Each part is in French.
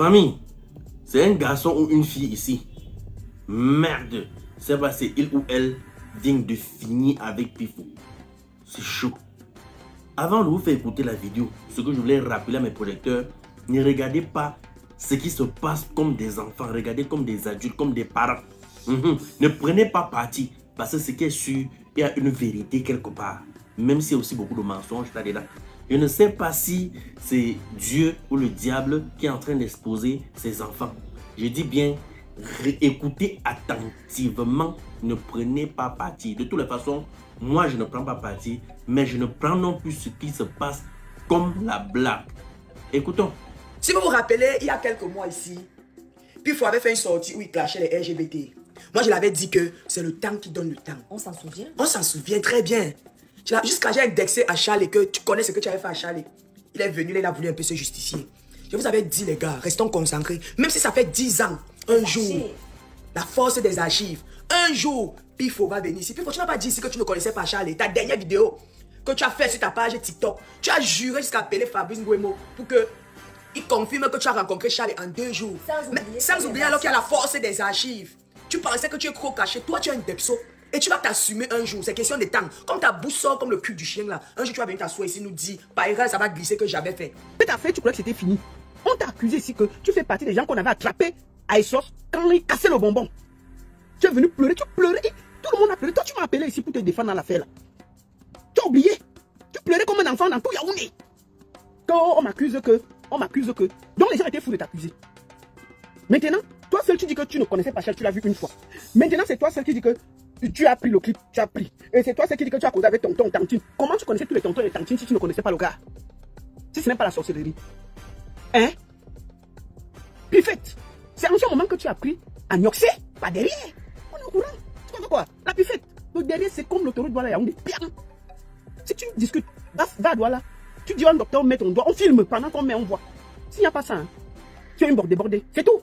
Famille, c'est un garçon ou une fille ici. Merde, c'est pas c'est il ou elle digne de finir avec Pifo. C'est chaud. Avant de vous faire écouter la vidéo, ce que je voulais rappeler à mes projecteurs, ne regardez pas ce qui se passe comme des enfants, regardez comme des adultes, comme des parents. Mhm. Ne prenez pas parti, parce que ce qui est sûr, il y a une vérité quelque part. Même s'il y a aussi beaucoup de mensonges là-dedans. Je ne sais pas si c'est Dieu ou le diable qui est en train d'exposer ses enfants. Je dis bien, écoutez attentivement, ne prenez pas parti. De toutes les façons, moi je ne prends pas parti, mais je ne prends non plus ce qui se passe comme la blague. Écoutons. Si vous vous rappelez, il y a quelques mois ici, Pifo avait fait une sortie où il clashait les LGBT. Moi, je l'avais dit que c'est le temps qui donne le temps. On s'en souvient On s'en souvient très bien. Jusqu'à j'ai indexé à Charles et que tu connais ce que tu avais fait à Charles. Il est venu, il a voulu un peu se justifier. Je vous avais dit, les gars, restons concentrés. Même si ça fait 10 ans, un jour, la force des archives, un jour, Pifo va venir ici. Pifo, tu n'as pas dit ici que tu ne connaissais pas Charles. Ta dernière vidéo que tu as fait sur ta page TikTok, tu as juré jusqu'à appeler Fabrice Nguemo pour que il confirme que tu as rencontré Charles en deux jours. Sans oublier, Mais, sans oublier alors qu'il y a la force des archives. Tu pensais que tu es trop caché. Toi, tu es un depso. Et tu vas t'assumer un jour. C'est question de temps. Comme ta bouche sort comme le cul du chien là. Un jour, tu vas venir t'asseoir ici nous dire, par erreur, ça va glisser que j'avais fait. Que t'as fait, tu crois que c'était fini? On t'a accusé ici que tu fais partie des gens qu'on avait attrapés à Essos quand ils cassaient le bonbon. Tu es venu pleurer, tu pleurais. Tout le monde a pleuré. Toi, tu m'as appelé ici pour te défendre dans l'affaire là. Tu as oublié. Tu pleurais comme un enfant dans tout Yaoundé. Quand on m'accuse que, on m'accuse que. Donc les gens étaient fous de t'accuser. Maintenant, toi seul tu dis que tu ne connaissais pas Charles, tu l'as vu une fois. Maintenant, c'est toi seul qui dis que tu as pris le clip, tu as pris. Et c'est toi qui dis que tu as causé avec tonton, tantine. Comment tu connaissais tous les tontons et tantines si tu ne connaissais pas le gars? Si ce n'est pas la sorcellerie. Hein? Puis c'est en ce moment que tu as pris à Nyoxé, pas derrière. On est au courant. Tu comprends quoi? La pifette. Le derrière, c'est comme l'autoroute Douala Yaoundé. Si tu discutes, va, va à Douala. Tu dis au docteur, mets ton doigt, on filme pendant qu'on met, on voit. S'il n'y a pas ça, hein, tu as une borde débordée. C'est tout.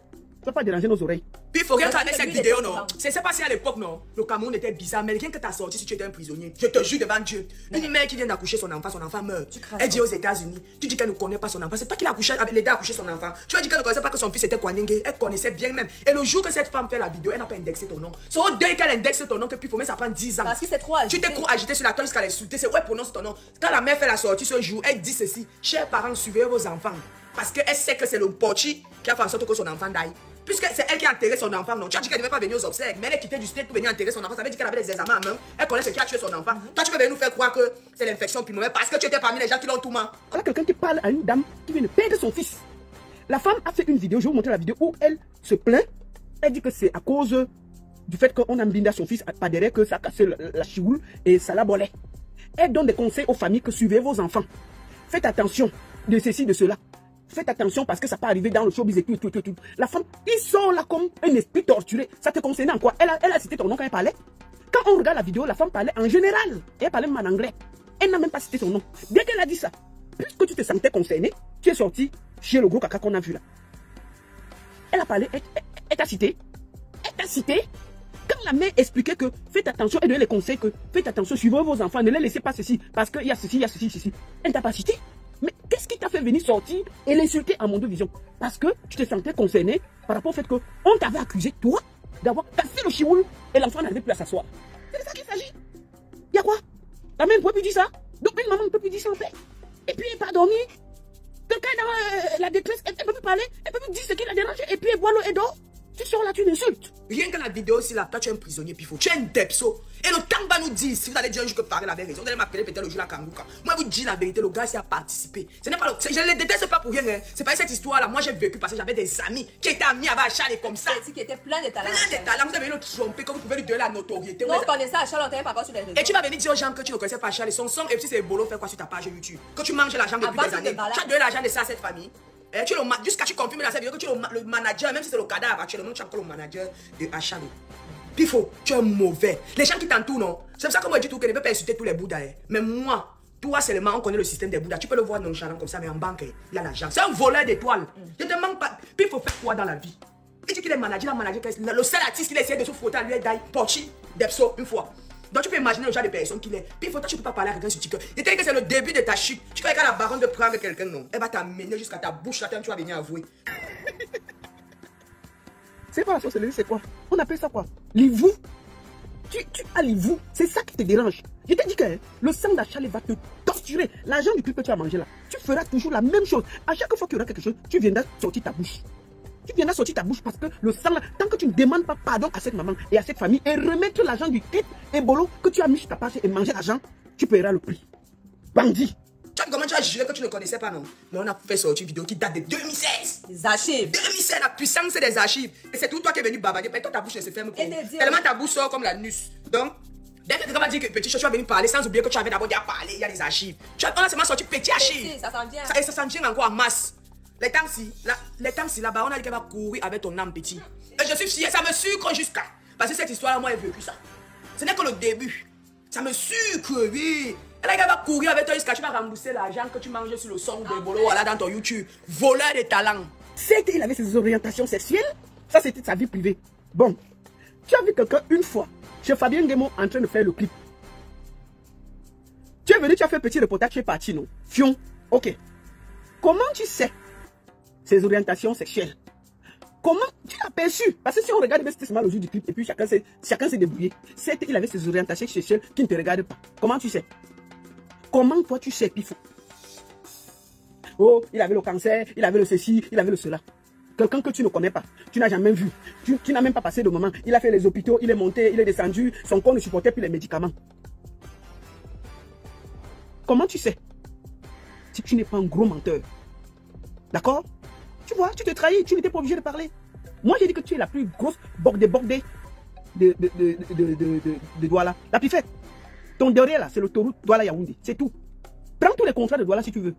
Tu ne vas pas déranger nos oreilles. Puis il faut regarder cette vidéo, non? C'est c'est passé à l'époque, non? Le Cameroun était bizarre, mais rien que t'as sorti si tu étais un prisonnier. Je te jure devant Dieu. Une mère qui vient d'accoucher son enfant, son enfant meurt. Tu crains Elle dit pas. aux États-Unis, tu dis qu'elle ne connaît pas son enfant. C'est toi qui l'as accouché, avec l'aidé à accoucher son enfant. Tu as dit qu'elle ne connaissait pas que son fils était Kwanenge. Elle connaissait bien même. Et le jour que cette femme fait la vidéo, elle n'a pas indexé ton nom. C'est au deuil qu'elle indexe ton nom que puis faut mais ça prend 10 ans. Parce que c'est trop Tu t'es trop agité sur la table jusqu'à l'insulter. C'est ouais, prononce ton nom? Quand la mère fait la sortie ce jour, elle dit ceci Chers parents, suivez vos enfants. Parce qu'elle sait que c'est le pochi qui a fait en sorte que son enfant d'aille. Puisque c'est elle qui a enterré son enfant, non. Tu as dit qu'elle ne devait pas venir aux obsèques, mais elle est quittée du state pour venir enterrer son enfant. Ça veut dire qu'elle avait des examens en main. Elle connaît ce qui a tué son enfant. Toi, tu peux venir nous faire croire que c'est l'infection pulmonaire parce que tu étais parmi les gens qui l'ont tout mal. Voilà quelqu'un qui parle à une dame qui vient de perdre son fils. La femme a fait une vidéo, je vais vous montrer la vidéo où elle se plaint. Elle dit que c'est à cause du fait qu'on a blindé à son fils par derrière que ça a cassé la chioule et ça l'a bolé. Elle donne des conseils aux familles que suivez vos enfants. Faites attention de ceci, de cela. Faites attention parce que ça peut arriver dans le showbiz et tout, et tout, et tout, et tout. La femme, ils sont là comme un esprit torturé. Ça te concerne en quoi? Elle a, elle a cité ton nom quand elle parlait? Quand on regarde la vidéo, la femme parlait en général. Et elle parlait même en anglais. Elle n'a même pas cité son nom. Dès qu'elle a dit ça, puisque tu te sentais concerné, tu es sorti chez le gros caca qu'on a vu là. Elle a parlé, elle, t'a cité. Elle t'a cité. Quand la mère expliquait que faites attention, elle donnait les conseils que faites attention, suivez vos enfants, ne les laissez pas ceci, parce qu'il y a ceci, il y a ceci, ceci. Elle t'a pas cité? Mais qu'est-ce qui t'a fait venir sortir et l'insulter à mon deux vision Parce que tu te sentais concerné par rapport au fait qu'on t'avait accusé, toi, d'avoir cassé le chioul et l'enfant n'arrivait plus à s'asseoir. C'est de ça qu'il s'agit. Y a quoi? La mère ne peut plus dire ça. Donc une maman ne peut plus dire ça en fait. Et puis elle n'est pas dormi. Quelqu'un dans euh, la détresse, elle ne peut plus parler, elle ne peut plus dire ce qui l'a dérangé, et puis elle boit l'eau et dort. Tu sors là, tu l'insultes. Rien que la vidéo aussi là, toi tu es un prisonnier pifo, tu es un depso. Et le temps va nous dire, si vous allez dire un jour que Farel avait raison, vous allez m'appeler peut-être le jour la Kangouka. Moi je vous dis la vérité, le gars s'y a participé. Ce n'est pas le, c'est- je ne le déteste pas pour rien, hein. c'est pas cette histoire là. Moi j'ai vécu parce que j'avais des amis qui étaient amis avec Achal et comme ça. C'est qui était plein de talents. Plein de talents, vous avez le tromper, que vous pouvez lui donner la notoriété. Non, on connaissait à Charles, on t'avait pas encore sur les réseaux. Et tu vas venir dire aux gens que tu ne connaissais pas Charles et son son, et puis c'est bolo faire quoi sur ta page YouTube? Que tu manges l'argent depuis À des années. Tu as donné l'argent de ça à cette famille. Et tu le ma- Jusqu'à tu confirmes dans cette vidéo que tu es le, ma- le manager, même si c'est le cadavre actuellement, tu es encore le manager de Achal. Pifo, tu es mauvais. Les gens qui t'entourent, non C'est pour ça que moi je dis tout que ne peut pas insulter tous les Bouddhas. hein. Mais moi, toi seulement, on connaît le système des Bouddhas. Tu peux le voir nonchalant comme ça, mais en banque, hein, il y a l'argent. C'est un voleur d'étoiles. Je te demande pas. Pifo, fait quoi dans la vie? Il dit qu'il est manager, la manager, le seul artiste qu'il a essayé de se frotter à lui est Dai, Pochi, Depso, une fois. Donc tu peux imaginer le genre de personne qu'il est. Puis faut toi, tu peux pas parler à quelqu'un sur TikTok. Dit que c'est le début de ta chute. Tu crois qu'à la baronne de prendre quelqu'un, non Elle va t'amener jusqu'à ta bouche, là, tu vas venir avouer. c'est pas la sorcellerie, c'est quoi? On appelle ça quoi? L'ivou? Tu, tu as l'ivou? C'est ça qui te dérange. Je t'ai dit que hein, le sang d'achalé va te torturer. L'argent du clip que tu as mangé là, tu feras toujours la même chose. À chaque fois qu'il y aura quelque chose, tu viendras sortir ta bouche. Tu viendras sortir ta bouche parce que le sang là, tant que tu ne demandes pas pardon à cette maman et à cette famille et remettre l'argent du clip et bolo que tu as mis sur ta page et manger l'argent, tu paieras le prix. Bandit. Comment tu as juré que tu ne connaissais pas, non? Mais on a fait sortir une vidéo qui date de 2016. Les archives. 2016, la puissance des archives. Et c'est tout toi qui es venu babader. Mais toi, ta bouche ne se ferme. Et Tellement ta bouche sort comme la nus. Donc, dès que quelqu'un va dire que petit chose, tu vas venir parler sans oublier que tu avais d'abord déjà parlé. Il y a des archives. Tu as, on a seulement sorti petit archive. Ça s'en vient. Ça, et ça s'en vient encore en masse. Les temps-ci, là, les temps-ci, là-bas, on a dit qu'elle va courir avec ton âme petit. Et je suis fier, ça me sucre jusqu'à. Parce que cette histoire-là, moi, j'ai vécu ça. Ce n'est que le début. Ça me sucre, oui. Elle va courir avec toi jusqu'à tu vas rembourser l'argent que tu manges sur le son de Bolo, voilà, dans ton YouTube. Voleur de talent. C'était, il avait ses orientations sexuelles. Ça, c'était sa vie privée. Bon, tu as vu quelqu'un une fois chez Fabien Guémon en train de faire le clip. Tu es venu, tu as fait petit reportage, tu es parti, non? Fion, ok. Comment tu sais ses orientations sexuelles Comment tu l'as perçu Parce que si on regarde seulement le jour du clip et puis chacun s'est chacun débrouillé. C'était, il avait ses orientations sexuelles qui ne te regardent pas. Comment tu sais? Comment toi tu sais, Pifou Oh, il avait le cancer, il avait le ceci, il avait le cela. Quelqu'un que tu ne connais pas, tu n'as jamais vu, tu, tu n'as même pas passé de moment. Il a fait les hôpitaux, il est monté, il est descendu, son corps ne supportait plus les médicaments. Comment tu sais? Si tu n'es pas un gros menteur. D'accord? Tu vois, tu te trahis, tu n'étais pas obligé de parler. Moi, j'ai dit que tu es la plus grosse bordée de, de, de, de, de, Douala. La plus faite. Ton derrière là, c'est le Tourou Douala Yaoundé. C'est tout. Prends tous les contrats de Douala si tu veux.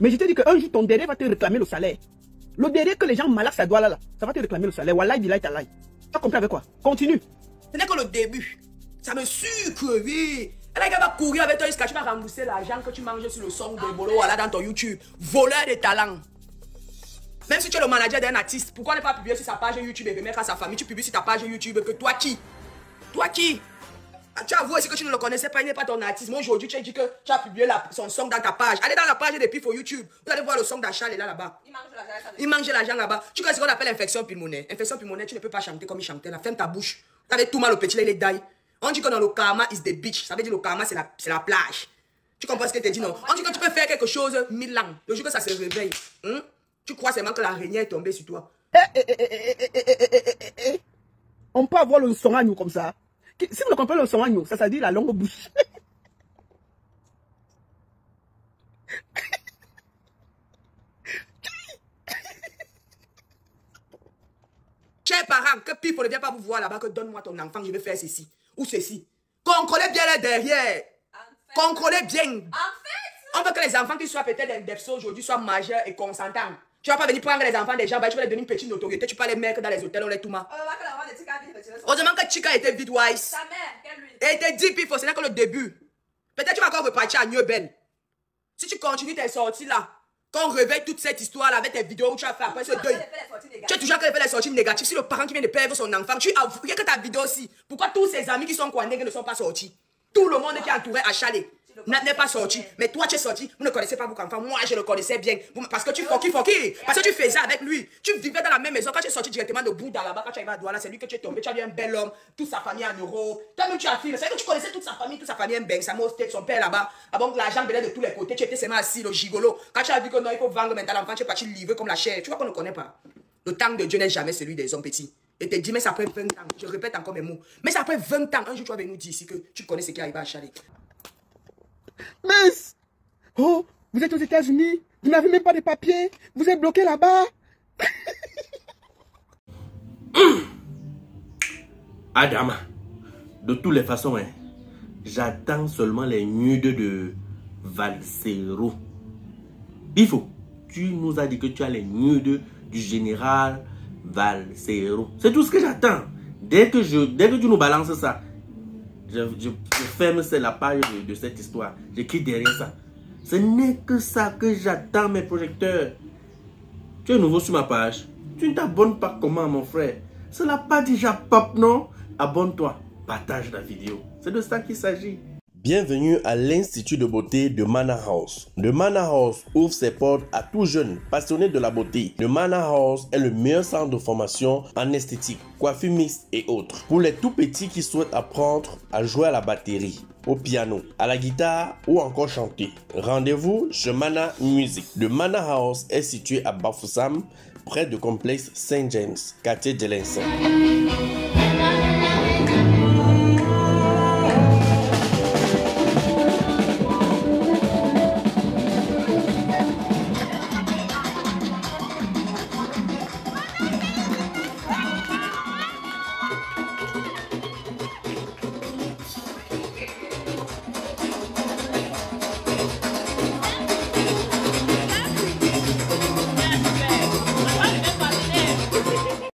Mais je te dis qu'un jour, ton derrière va te réclamer le salaire. Le derrière que les gens malaxent à Douala là, ça va te réclamer le salaire. Wallahi, billahi, talahi. Tu as compris avec quoi? Continue. Ce n'est que le début. Ça me sucre, oui. Et là, elle va courir avec toi jusqu'à tu vas rembourser l'argent que tu manges sur le son de Bolo, dans ton YouTube. Voleur de talent. Même si tu es le manager d'un artiste, pourquoi ne pas publier sur sa page YouTube et remettre à sa famille? Tu publies sur ta page YouTube que toi qui? Toi qui? Ah, Tu avoues aussi que tu ne le connaissais pas, il n'est pas ton artiste. Moi aujourd'hui, tu as dit que tu as publié la- son son dans ta page. Allez dans la page des pifs au YouTube. Vous allez voir le son d'Achal est là là-bas. Il mange la Il mange l'argent là-bas. Tu connais ce qu'on appelle infection pulmonaire. Infection pulmonaire, tu ne peux pas chanter comme il chantait là. Ferme ta bouche. Tu avais tout mal au petit, là, il est die. On dit que dans le karma is the beach. Ça veut dire le karma, c'est la, la plage. Tu comprends ce que te dis, non? On dit que tu peux faire quelque chose mille ans. Le jour que ça se réveille. hein, tu crois seulement que la l'araignée est tombée sur toi. On peut avoir le songagno comme ça. Si vous ne comprenez le songagno, ça, ça dit la longue bouche. Chers parents, que Pifo ne vient pas vous voir là-bas, que donne-moi ton enfant, je vais faire ceci ou ceci. Contrôlez bien les derrière. En fait. Bien. En fait. On veut que les enfants qui soient peut-être des aujourd'hui soient majeurs et consentants. Tu vas pas venir prendre les enfants des gens, bah, tu vas leur donner une petite notoriété, tu peux les mettre dans les hôtels, on les tout ma. on va que la voix de Tika a dit que tu veux Heureusement que Chica était vite wise. Sa mère, quelle lui? Et était dit, Pifo, ce n'est que le début. Peut-être tu vas encore repartir à Newben. Si tu continues tes sorties là, quand on réveille toute cette histoire là avec tes vidéos où tu as fait après ce deuil. Tu as toujours fait les sorties négatives. Si le parent qui vient de perdre son enfant, tu avoues que ta vidéo aussi. Pourquoi tous ses amis qui sont Kwanenge ne sont pas sortis? Tout le monde qui est entouré à Chalet n'est pas sorti. Mais toi, tu es sorti. Vous ne connaissez pas enfant. Moi, je le connaissais bien. Parce que tu foki. Parce que tu faisais avec lui. Tu vivais dans la même maison. Quand tu es sorti directement de Bouddha là-bas, quand tu arrives à Douala, c'est lui que tu es tombé. Tu as vu un bel homme, toute sa famille en euros. Toi-même, tu as fini. C'est que tu connaissais toute sa famille, toute sa famille en Beng, sa son père là-bas. Ah bon, l'argent venait de tous les côtés. Tu étais seulement assis, le gigolo. Quand tu as vu que non, il faut vendre maintenant l'enfant, tu es parti livrer comme la chair. Tu vois qu'on ne connaît pas. Le temps de Dieu n'est jamais celui des hommes petits. Et te dis, mais ça après 20 ans. Je répète encore mes mots. Mais ça après 20 ans. Un jour, tu vas venir nous dire ici que tu connais ce qui arrive à Chalet. Mince Oh, vous êtes aux États-Unis, vous n'avez même pas de papiers, vous êtes bloqué là-bas. Adama, de toutes les façons, hein, j'attends seulement les nudes de Valsero. Bifo, tu nous as dit que tu as les nudes du général Valsero. C'est tout ce que j'attends. Dès que, dès que tu nous balances ça, je, ferme la page de, cette histoire. J'écris derrière ça. Ce n'est que ça que j'attends, mes projecteurs. Tu es nouveau sur ma page. Tu ne t'abonnes pas comment, mon frère? Cela pas déjà pop, non? Abonne-toi. Partage la vidéo. C'est de ça qu'il s'agit. Bienvenue à l'Institut de beauté de Mana House. The Mana House ouvre ses portes à tout jeune passionné de la beauté. The Mana House est le meilleur centre de formation en esthétique, coiffure mixte et autres. Pour les tout petits qui souhaitent apprendre à jouer à la batterie, au piano, à la guitare ou encore chanter. Rendez-vous chez Mana Music. The Mana House est situé à Bafoussam, près du complexe Saint James, quartier de.